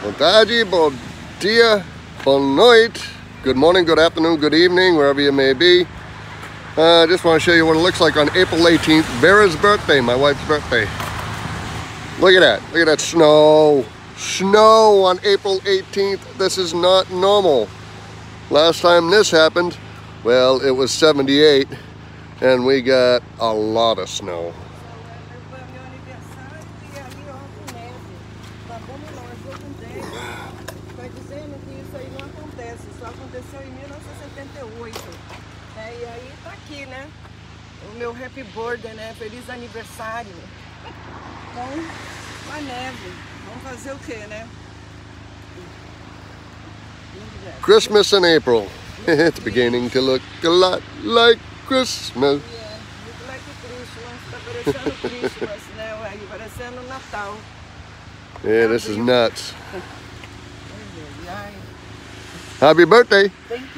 Boa tarde, dia, boa noite, good morning, good afternoon, good evening, wherever you may be. Uh, I uh, just want to show you what it looks like on April 18th, Vera's birthday, my wife's birthday. Look at that, look at that snow. Snow on April 18th, this is not normal. Last time this happened, well, it was 78 and we got a lot of snow. Aconteceu em 1978. É, e aí tá aqui, né? O meu happy birthday, né? Feliz aniversário. Com a neve. Vamos fazer o quê, né? Christmas in April. it's beginning to look a lot like Christmas. Yeah, look like Christmas. Tá parecendo Christmas, né? Aí parecendo Natal. Yeah, this is nuts. Happy birthday. Thank